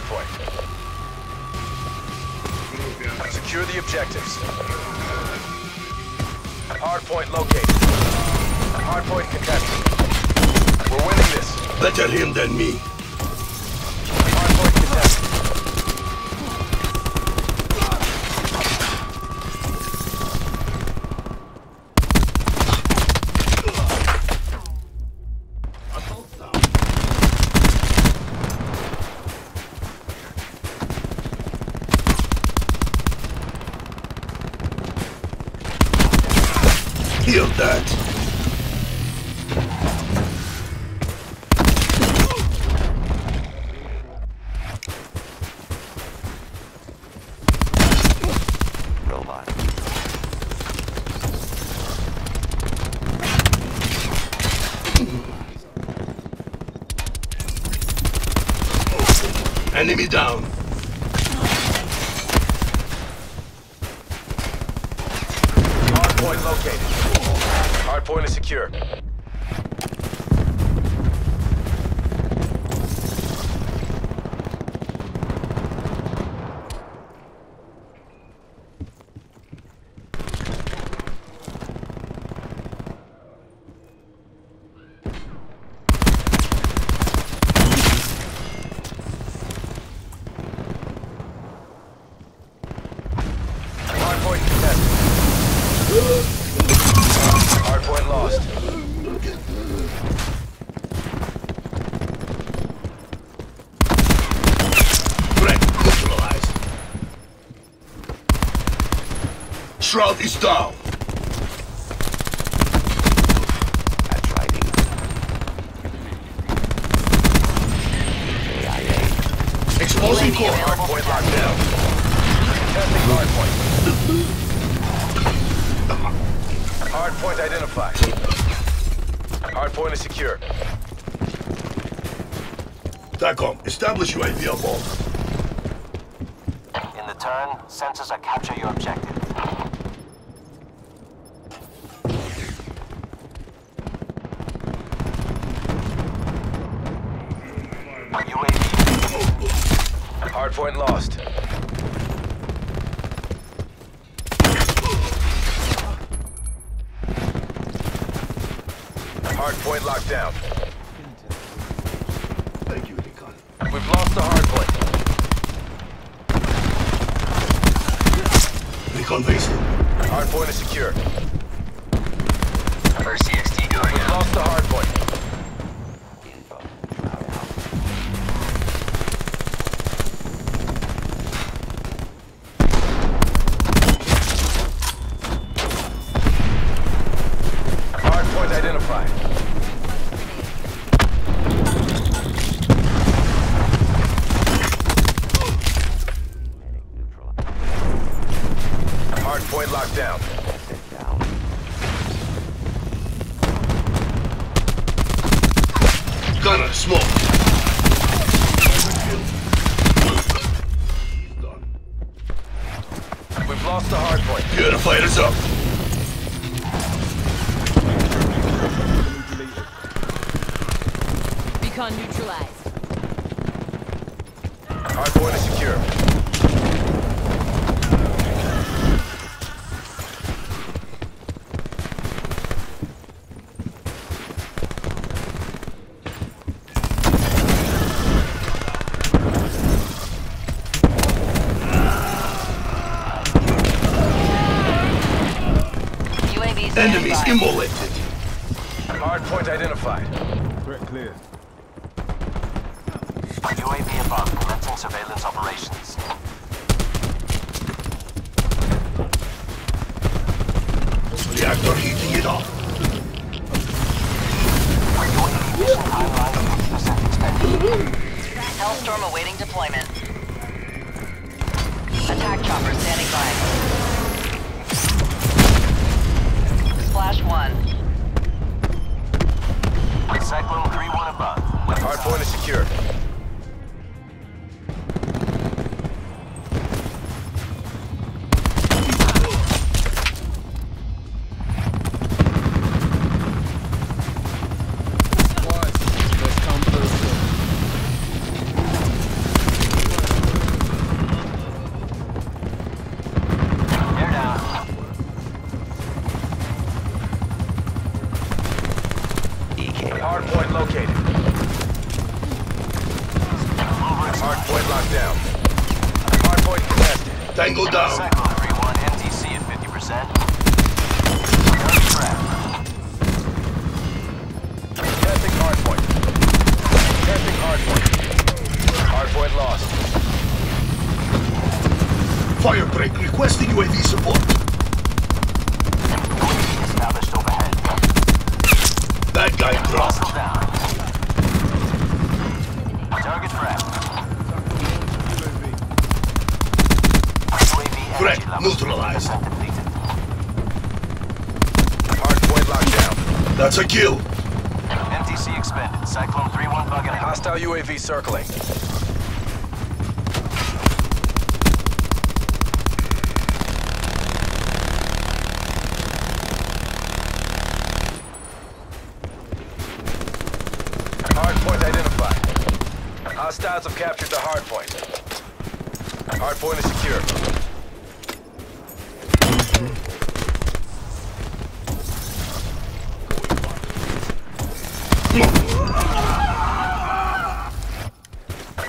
hard. Secure the objectives. Hardpoint located. Hard point contested. We're winning this. Better him than me. Heal that. Robot. Enemy down. Hard point located. Point is secure. Hard point contested. Hard point lost. Threat neutralized. Shroud is down. That's riding. AIA. Exposing core. Hard point locked down. Contesting hard point. Hard point identified. Hard point is secure. TACOM, establish UAV above. In the turn, sensors are capture your objective. UAV Hard point lost. Hard point locked down. Thank you, Recon. We've lost the hard point. Recon base. Hard point is secure. RCXD going We've lost the hard Hard point locked down. Gunner, smoke. We've lost the hard point. fighters up. Clear. UAV above, commencing surveillance operations. Reactor heating it up. UAV mission timeline 50% expended. Hellstorm awaiting deployment. Attack chopper standing by. Splash one. Cyclone 3-1 above. With Hard point is secure. Tango down. Neutralized. 50% Hardpoint locked down. That's a kill. NTC expended. Cyclone 3-1 bug out. Hostile UAV circling. Hardpoint identified. Hostiles have captured the hardpoint. Hardpoint is secure.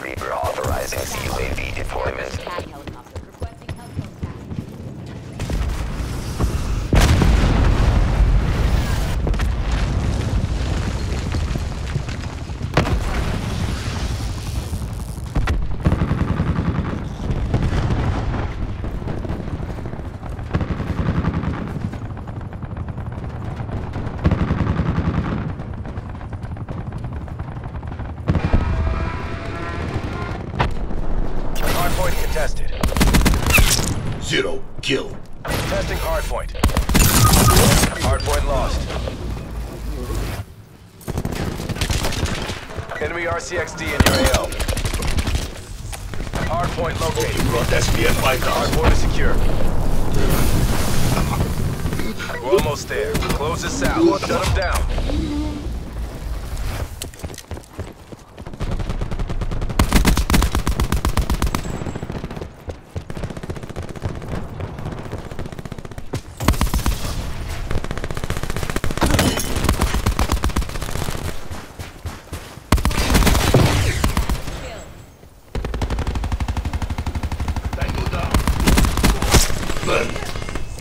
Reaper authorizing UAV deployment. Zero kill. Testing hardpoint. Hardpoint lost. Enemy RCXD in your AO. Hardpoint located. Brought SPF 5000. Hardpoint is secure. We're almost there. Close this out. Shut them down. Tango down. Burn.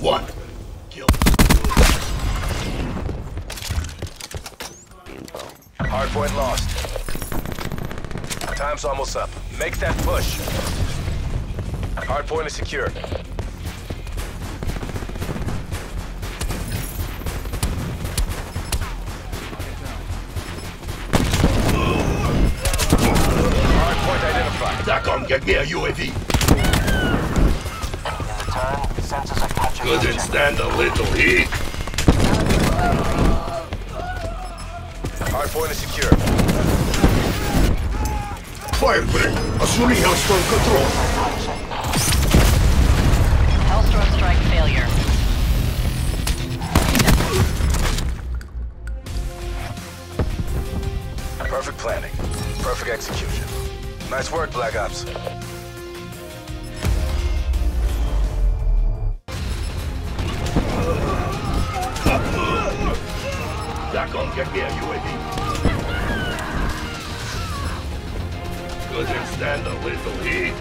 One. Kill. Hardpoint lost. Time's almost up. Make that push. Hardpoint is secure. Hardpoint identified. TACOM, get me a UAV. Stand a little heat. Hardpoint is secure. Firebreak. Assuming Hellstorm control. Hellstorm strike failure. Perfect planning. Perfect execution. Nice work, Black Ops. TACOM, get me a UAV. Couldn't stand a little heat.